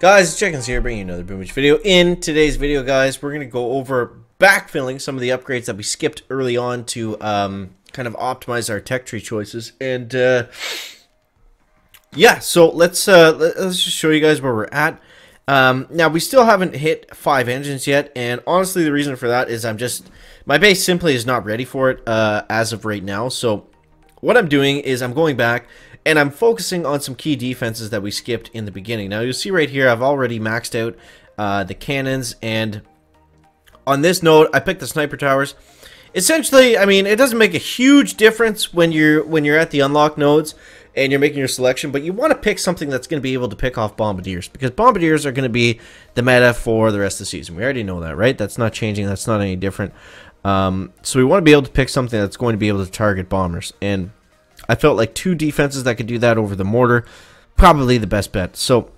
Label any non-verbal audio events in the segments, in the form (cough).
Guys, Chicken here, bringing you another Boom Beach video. In today's video, guys, we're going to go over backfilling some of the upgrades that we skipped early on to um, kind of optimize our tech tree choices. And, uh, yeah, so let's, uh, let's just show you guys where we're at. Um, now, we still haven't hit five engines yet, and honestly, the reason for that is I'm just, my base simply is not ready for it uh, as of right now. So, what I'm doing is I'm going back and I'm focusing on some key defenses that we skipped in the beginning. Now, you'll see right here, I've already maxed out uh, the cannons, and on this note, I picked the sniper towers. Essentially, I mean, it doesn't make a huge difference when you're when you're at the unlock nodes and you're making your selection, but you want to pick something that's going to be able to pick off bombardiers because bombardiers are going to be the meta for the rest of the season. We already know that, right? That's not changing. That's not any different. Um, so we want to be able to pick something that's going to be able to target bombers and I felt like two defenses that could do that over the mortar, probably the best bet. So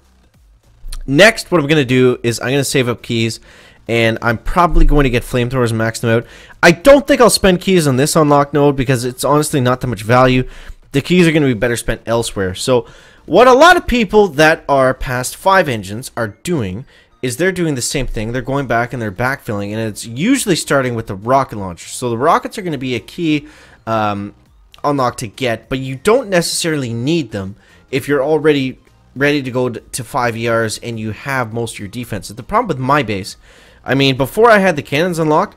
next, what I'm going to do is I'm going to save up keys, and I'm probably going to get flamethrowers max them out. I don't think I'll spend keys on this unlock node because it's honestly not that much value. The keys are going to be better spent elsewhere. So what a lot of people that are past five engines are doing is they're doing the same thing. They're going back and they're backfilling, and it's usually starting with the rocket launcher. So the rockets are going to be a key um, unlock to get, but you don't necessarily need them if you're already ready to go to 5 ERs and you have most of your defenses. The problem with my base, I mean, before I had the cannons unlocked,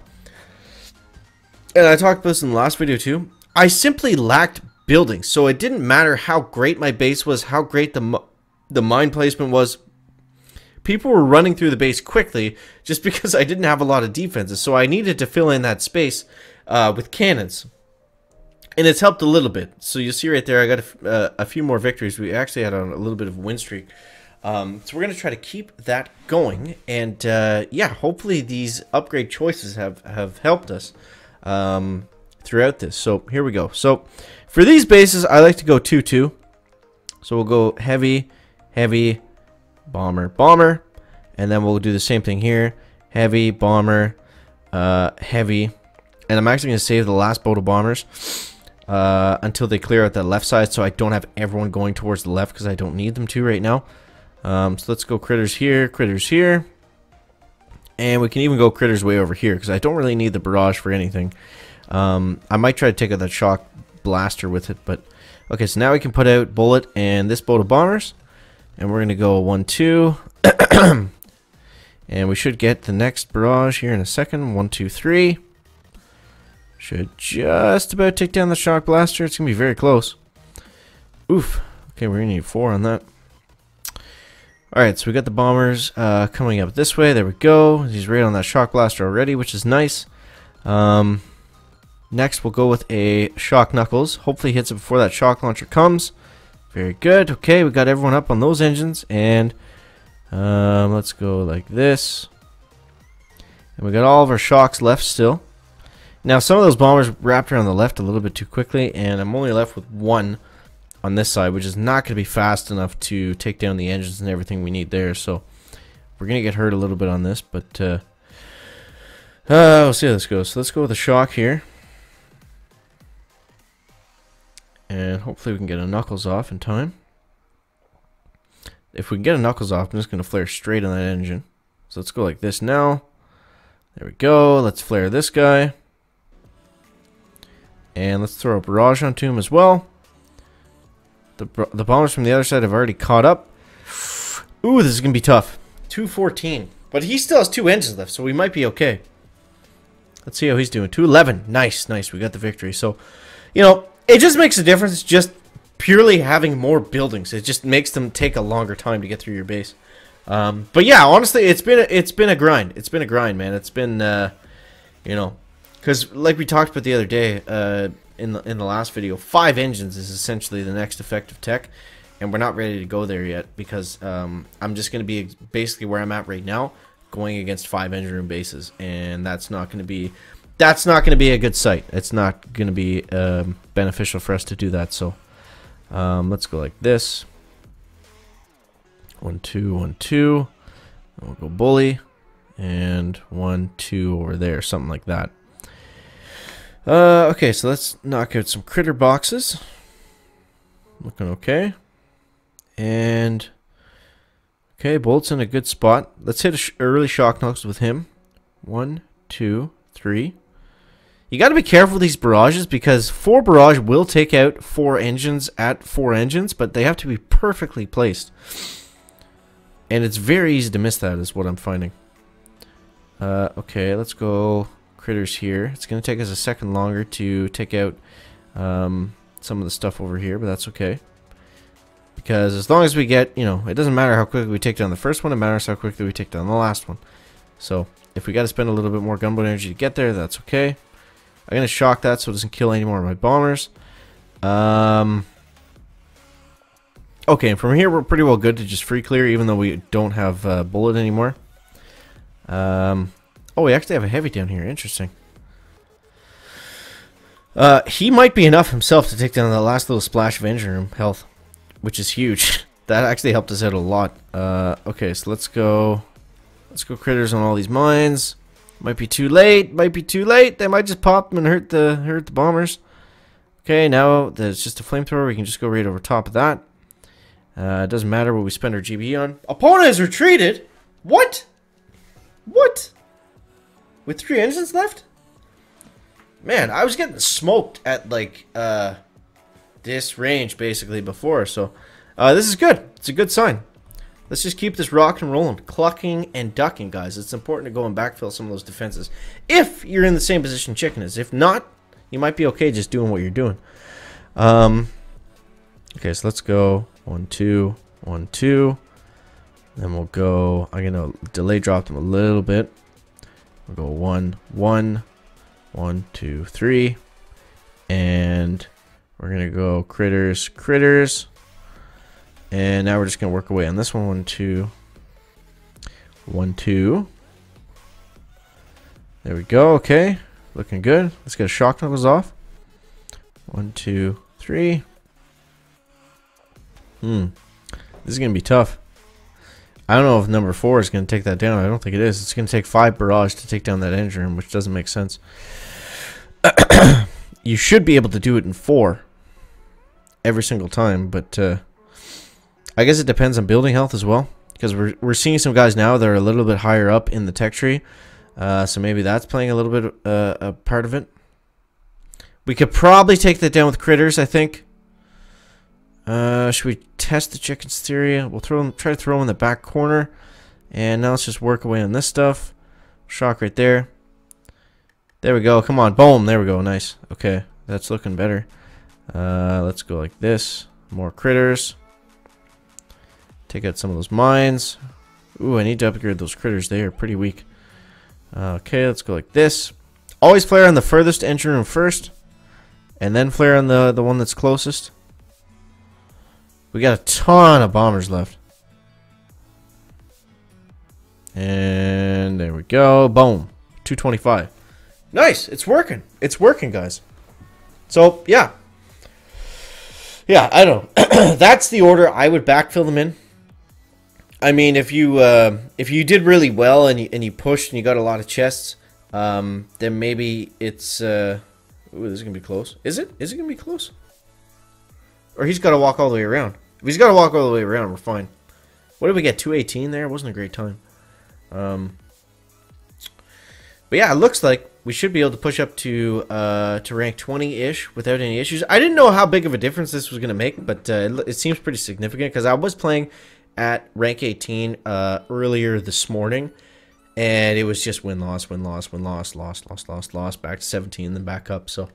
and I talked about this in the last video too, I simply lacked buildings. So it didn't matter how great my base was, how great the, the mine placement was. People were running through the base quickly just (laughs) because I didn't have a lot of defenses. So I needed to fill in that space uh, with cannons and it's helped a little bit. So you see right there, I got a, uh, a few more victories. We actually had a, a little bit of win streak. Um, so we're going to try to keep that going. And uh, yeah, hopefully these upgrade choices have, have helped us um, throughout this. So here we go. So for these bases, I like to go 2-2. So we'll go heavy, heavy, bomber, bomber. And then we'll do the same thing here. Heavy, bomber, uh, heavy. And I'm actually going to save the last boat of bombers uh, until they clear out that left side so I don't have everyone going towards the left because I don't need them to right now. Um, so let's go critters here, critters here. And we can even go critters way over here because I don't really need the barrage for anything. Um, I might try to take out that shock blaster with it, but okay, so now we can put out Bullit and this boat of bombers. And we're going to go 1, 2. (clears throat) and we should get the next barrage here in a second. One, two, three. Should just about take down the shock blaster. It's going to be very close. Oof. Okay, we're going to need four on that. Alright, so we got the bombers uh, coming up this way. There we go. He's right on that shock blaster already, which is nice. Um, next, we'll go with a shock knuckles. Hopefully hits it before that shock launcher comes. Very good. Okay, we got everyone up on those engines. And um, let's go like this. And we got all of our shocks left still. Now, some of those bombers wrapped around the left a little bit too quickly, and I'm only left with one on this side, which is not going to be fast enough to take down the engines and everything we need there. So we're going to get hurt a little bit on this, but uh, uh, we'll see how this goes. So let's go with a shock here. And hopefully we can get a knuckles off in time. If we can get a knuckles off, I'm just going to flare straight on that engine. So let's go like this now. There we go. Let's flare this guy. And let's throw a barrage onto him as well. The, the bombers from the other side have already caught up. Ooh, this is going to be tough. 214. But he still has two engines left, so we might be okay. Let's see how he's doing. 211. Nice, nice. We got the victory. So, you know, it just makes a difference just purely having more buildings. It just makes them take a longer time to get through your base. Um, but yeah, honestly, it's been a, it's been a grind. It's been a grind, man. It's been, uh, you know, because, like we talked about the other day uh, in the in the last video, five engines is essentially the next effective tech, and we're not ready to go there yet because um, I'm just going to be basically where I'm at right now, going against five engine room bases, and that's not going to be that's not going to be a good sight. It's not going to be um, beneficial for us to do that. So um, let's go like this. One, two, one, two. We'll go bully. And one, two over there. Something like that. Uh, okay, so let's knock out some critter boxes. Looking okay. And, Okay, Bolt's in a good spot. Let's hit a sh early shock knuckles with him. One, two, three. You got to be careful with these barrages because four barrage will take out four engines at four engines, but they have to be perfectly placed. And it's very easy to miss that is what I'm finding. Uh, okay, let's go critters here. It's going to take us a second longer to take out um, some of the stuff over here, but that's okay. Because as long as we get, you know, it doesn't matter how quickly we take down the first one, it matters how quickly we take down the last one. So, if we got to spend a little bit more gunboat energy to get there, that's okay. I'm going to shock that so it doesn't kill any more of my bombers. Um, okay, from here we're pretty well good to just free clear, even though we don't have uh, Bullit anymore. Um, oh, we actually have a heavy down here. Interesting. Uh, he might be enough himself to take down the last little splash of engine room health, which is huge. (laughs) that actually helped us out a lot. Uh, okay, so let's go. Let's go critters on all these mines. Might be too late. Might be too late. They might just pop them and hurt the hurt the bombers. Okay, now that it's just a flamethrower, we can just go right over top of that. Uh, it doesn't matter what we spend our GB on. Opponent has retreated. What? What? With three engines left? Man, I was getting smoked at like uh, this range basically before, so uh, this is good. It's a good sign. Let's just keep this rocking and rolling, clucking and ducking, guys. It's important to go and backfill some of those defenses. If you're in the same position Chicken is. If not, you might be okay just doing what you're doing. Um, okay, so let's go one, two, one, two. Then we'll go, I'm going to delay drop them a little bit. We'll go one, one, one, two, three. And we're to go critters, critters. And now we're just to work away on this one. One, two. One, two. There we go. Okay. Looking good. Let's get a shock knuckles off. One, two, three. Hmm. This is to be tough. I don't know if number four is going to take that down. I don't think it is. It's going to take five barrage to take down that engine room, which doesn't make sense. (coughs) you should be able to do it in four every single time, but uh, I guess it depends on building health as well. Because we're, we're seeing some guys now that are a little bit higher up in the tech tree. Uh, so maybe that's playing a little bit uh, a part of it. We could probably take that down with critters, I think. Uh, should we test the chicken's theory? We'll throw them, try to throw them in the back corner. And now let's just work away on this stuff. Shock right there. There we go. Come on. Boom. There we go. Nice. Okay. That's looking better. Uh, let's go like this. More critters. Take out some of those mines. Ooh, I need to upgrade those critters. They are pretty weak. Okay, let's go like this. Always flare on the furthest engine room first. And then flare on the, the one that's closest. We got a ton of bombers left. And there we go. Boom. 225. Nice. It's working. It's working, guys. So, yeah. Yeah, I don't know. (clears throat) That's the order I would backfill them in. I mean, if you uh, if you did really well and you, and you pushed and you got a lot of chests, um, then maybe it's... Uh, ooh, this is going to be close. Is it? Is it going to be close? Or he's got to walk all the way around. If he's got to walk all the way around, we're fine. What did we get? 218 there? It wasn't a great time. Um, but yeah, it looks like we should be able to push up to uh, to rank 20-ish without any issues. I didn't know how big of a difference this was going to make, but uh, it, it, seems pretty significant because I was playing at rank 18 uh, earlier this morning, and it was just win-loss, win-loss, win-loss, loss, loss, loss, loss, back to 17, then back up. So,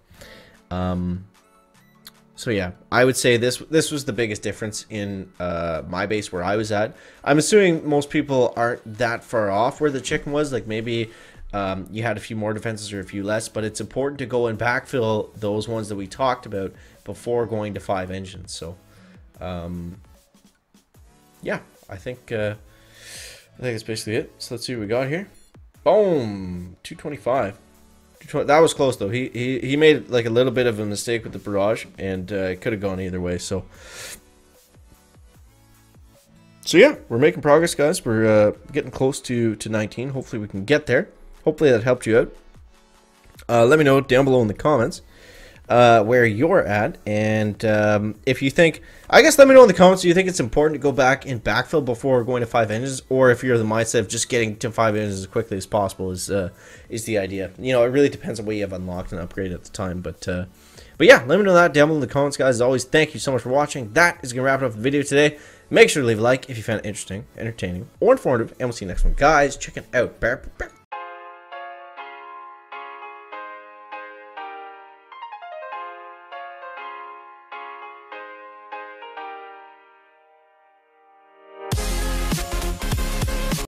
um, so yeah, I would say this this was the biggest difference in uh, my base where I was at. I'm assuming most people aren't that far off where the chicken was. Like maybe um, you had a few more defenses or a few less, but it's important to go and backfill those ones that we talked about before going to five engines. So, um, yeah, I think uh, I think that's basically it. So let's see what we got here. Boom, 225. That was close though. He he he made like a little bit of a mistake with the barrage, and uh, it could have gone either way. So, so yeah, we're making progress, guys. We're uh, getting close to to 19. Hopefully, we can get there. Hopefully, that helped you out. Uh, let me know down below in the comments. Uh, where you're at, and um, if you think, I guess, let me know in the comments. Do you think it's important to go back and backfill before going to five engines, or if you're the mindset of just getting to five engines as quickly as possible is uh, is the idea? You know, it really depends on what you have unlocked and upgraded at the time, but. Uh, but yeah, let me know that down below in the comments, guys. As always, thank you so much for watching. That is going to wrap up the video today. Make sure to leave a like if you found it interesting, entertaining, or informative, and we'll see you next one. Guys, check it out.